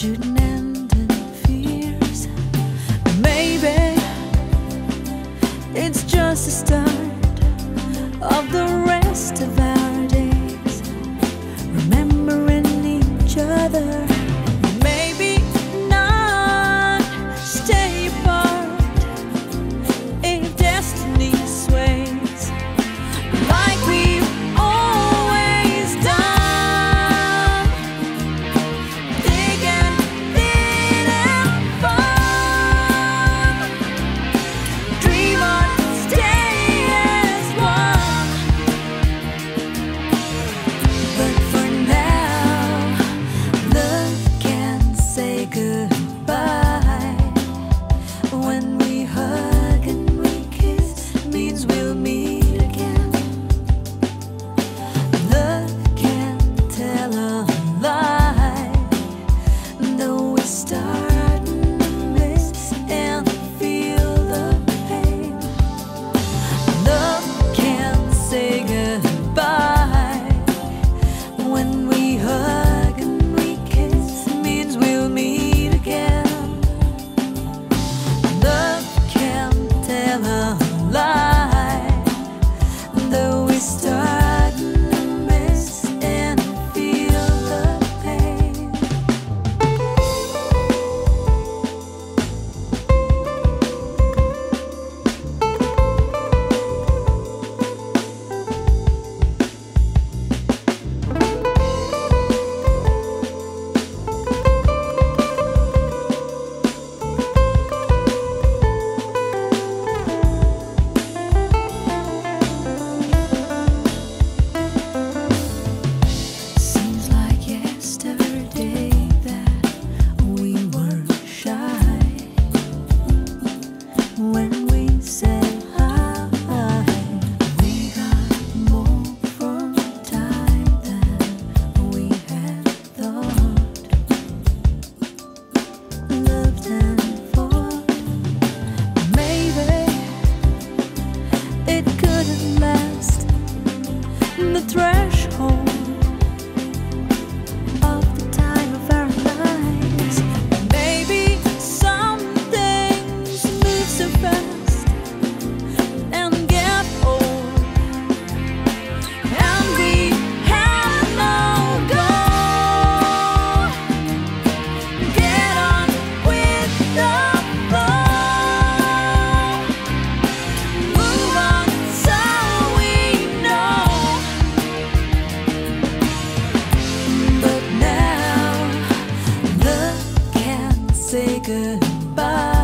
shouldn't end in fears. Maybe it's just the start when goodbye.